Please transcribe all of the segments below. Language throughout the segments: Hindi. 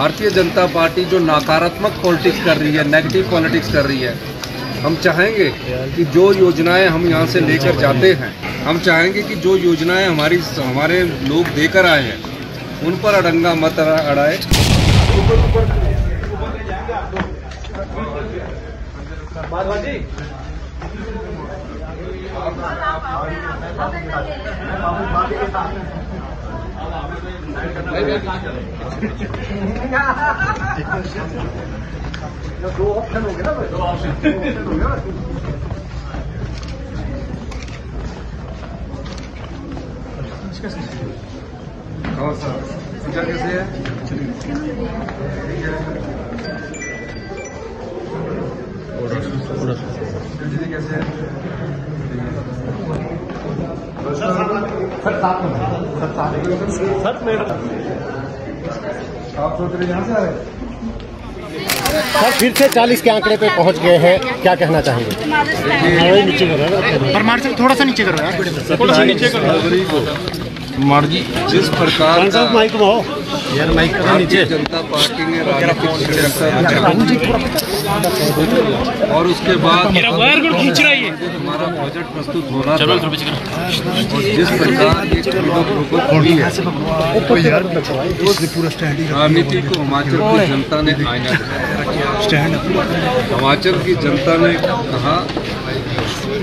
भारतीय जनता पार्टी जो नकारात्मक पॉलिटिक्स कर रही है नेगेटिव पॉलिटिक्स कर रही है, हम चाहेंगे कि जो योजनाएँ हम यहाँ से लेकर जाते हैं, हम चाहेंगे कि जो योजनाएँ हमारी, हमारे लोग देकर आए हैं, उन पर अडंगा मत अड़ाए। 要给我看路给他们，看路给他们。 가만있어. 긴장되세요? 오래, 오래. 들리겠어요? सर पूजा कैसे है बिजली सर है आप सोच रहे यहाँ से आ रहे सर फिर से 40 के आंकड़े पे पहुँच गए हैं। क्या कहना चाहेंगे? नीचे करो। परमार से थोड़ा सा नीचे करो यार। थोड़ा सा नीचे करो। फरवरी को जिस प्रकार का माइक में यार माइक का भारतीय जनता पार्टी ने राजनीतिक और उसके बाद खींच रहा है हमारा बजट प्रस्तुत होना था। और जिस प्रकार है राजनीति को हिमाचल की जनता ने आईना दिखाया। हिमाचल की जनता ने कहा जो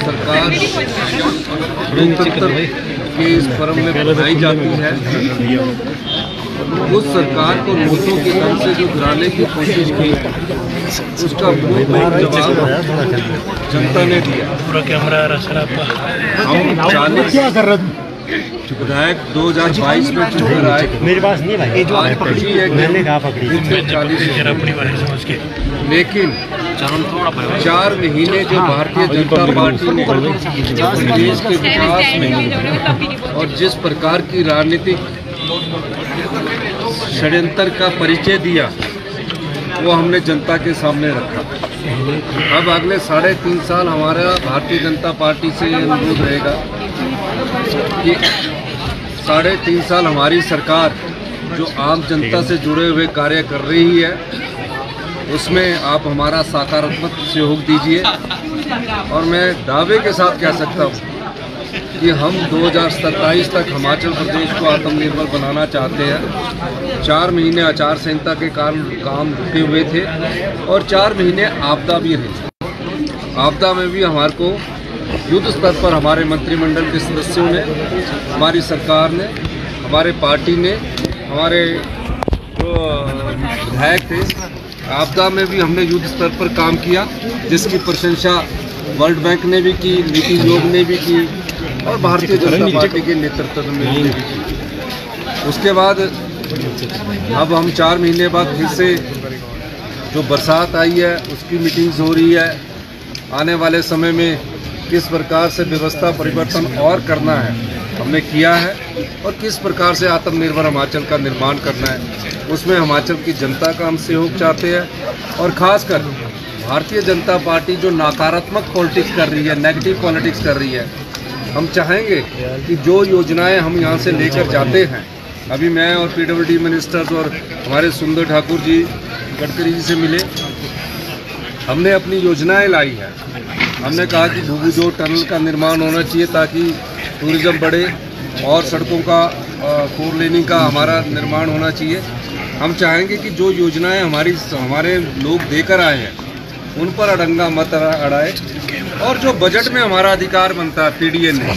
सरकार के इस में बनाई जाती है उस सरकार को नोटों के दम से जो गिराने की कोशिश की उसका जवाब जनता ने दिया पूरा कैमरा हम चालीस क्या कर रहे विधायक 2022 में चुनकर आए मेरे पास नहीं भाई जो आज पकड़ी है मैंने कहा पकड़ी चालीस लेकिन चार महीने जो भारतीय जनता पार्टी ने देश के विकास में और जिस प्रकार की राजनीतिक षड्यंत्र का परिचय दिया वो हमने जनता के सामने रखा अब अगले साढ़े तीन साल हमारा भारतीय जनता पार्टी से ये अनुरोध रहेगा कि साढ़े तीन साल हमारी सरकार जो आम जनता से जुड़े हुए कार्य कर रही है, उसमें आप हमारा सकारात्मक सहयोग दीजिए। और मैं दावे के साथ कह सकता हूँ कि हम 2027 तक हिमाचल प्रदेश को आत्मनिर्भर बनाना चाहते हैं। चार महीने आचार संहिता के कारण काम रुके हुए थे और चार महीने आपदा भी रहे। आपदा में भी हमारे को युद्ध स्तर पर हमारे मंत्रिमंडल के सदस्यों ने, हमारी सरकार ने, हमारे पार्टी ने, हमारे जो विधायक थे, आपदा में भी हमने युद्ध स्तर पर काम किया, जिसकी प्रशंसा वर्ल्ड बैंक ने भी की, नीति आयोग ने भी की और भारतीय जनता पार्टी के नेतृत्व में उसके बाद अब हम चार महीने बाद फिर से जो बरसात आई है उसकी मीटिंग्स हो रही है। आने वाले समय में किस प्रकार से व्यवस्था परिवर्तन और करना है हमने किया है और किस प्रकार से आत्मनिर्भर हिमाचल का निर्माण करना है उसमें हिमाचल की जनता का हम सहयोग चाहते हैं। और ख़ासकर भारतीय जनता पार्टी जो नकारात्मक पॉलिटिक्स कर रही है नेगेटिव पॉलिटिक्स कर रही है हम चाहेंगे कि जो योजनाएँ हम यहाँ से लेकर जाते हैं, अभी मैं और पीडब्ल्यूडी मिनिस्टर्स और हमारे सुंदर ठाकुर जी, गडकरी जी से मिले, हमने अपनी योजनाएँ लाई है। हमने कहा कि भूगुजो टनल का निर्माण होना चाहिए ताकि टूरिज़्म बढ़े और सड़कों का फोर लेनिंग का हमारा निर्माण होना चाहिए। हम चाहेंगे कि जो योजनाएँ हमारी, हमारे लोग देकर आए हैं, उन पर अडंगा मत अड़ाए। और जो बजट में हमारा अधिकार बनता है पीडीए ने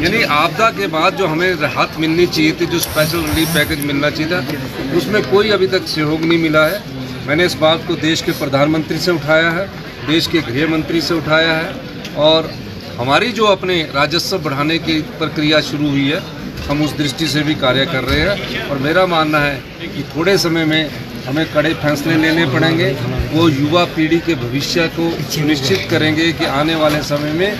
यानी आपदा के बाद जो हमें राहत मिलनी चाहिए थी, जो स्पेशल रिलीफ पैकेज मिलना चाहिए था, उसमें कोई अभी तक सहयोग नहीं मिला है। मैंने इस बात को देश के प्रधानमंत्री से उठाया है, देश के गृह मंत्री से उठाया है, और हमारी जो अपने राजस्व बढ़ाने की प्रक्रिया शुरू हुई है, हम उस दृष्टि से भी कार्य कर रहे हैं, और मेरा मानना है कि थोड़े समय में हमें कड़े फैसले लेने पड़ेंगे। वो युवा पीढ़ी के भविष्य को सुनिश्चित करेंगे कि आने वाले समय में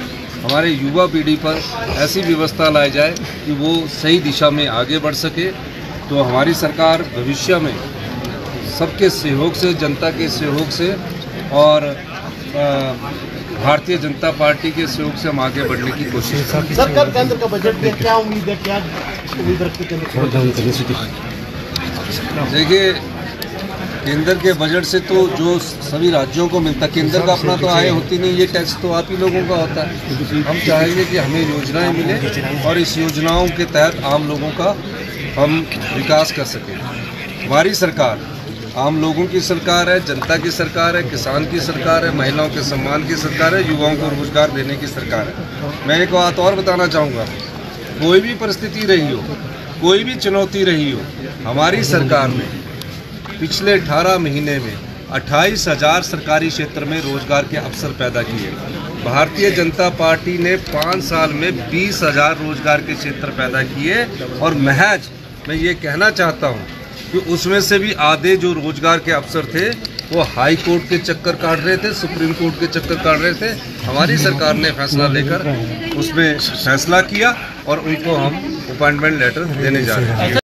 हमारे युवा पीढ़ी पर ऐसी व्यवस्था लाई जाए कि वो सही दिशा में आगे बढ़ सके। तो हमारी सरकार भविष्य में सबके सहयोग से जनता के सहयोग से और भारतीय जनता पार्टी के सहयोग से हम आगे बढ़ने की कोशिश सर केंद्र का बजट क्या उम्मीद है क्या उम्मीद रखते हैं? देखिए केंद्र के बजट से तो जो सभी राज्यों को मिलता केंद्र का अपना तो आय होती नहीं, ये टैक्स तो आप ही लोगों का होता है। हम चाहेंगे कि हमें योजनाएँ मिले और इस योजनाओं के तहत आम लोगों का हम विकास कर सकें। हमारी सरकार, आम लोगों की सरकार है, जनता की सरकार है, किसान की सरकार है, महिलाओं के सम्मान की सरकार है, युवाओं को रोज़गार देने की सरकार है। मैं एक बात और बताना चाहूँगा, कोई भी परिस्थिति रही हो, कोई भी चुनौती रही हो, हमारी सरकार ने पिछले 18 महीने में अट्ठाईस हज़ार सरकारी क्षेत्र में रोज़गार के अवसर पैदा किए। भारतीय जनता पार्टी ने पाँच साल में बीस हज़ार रोज़गार के क्षेत्र पैदा किए और महज, मैं ये कहना चाहता हूँ कि उसमें से भी आधे जो रोज़गार के अवसर थे, वो हाई कोर्ट के चक्कर काट रहे थे, सुप्रीम कोर्ट के चक्कर काट रहे थे। हमारी सरकार ने फैसला लेकर उसमें फैसला किया और उनको हम अपॉइंटमेंट लेटर देने जा रहे हैं।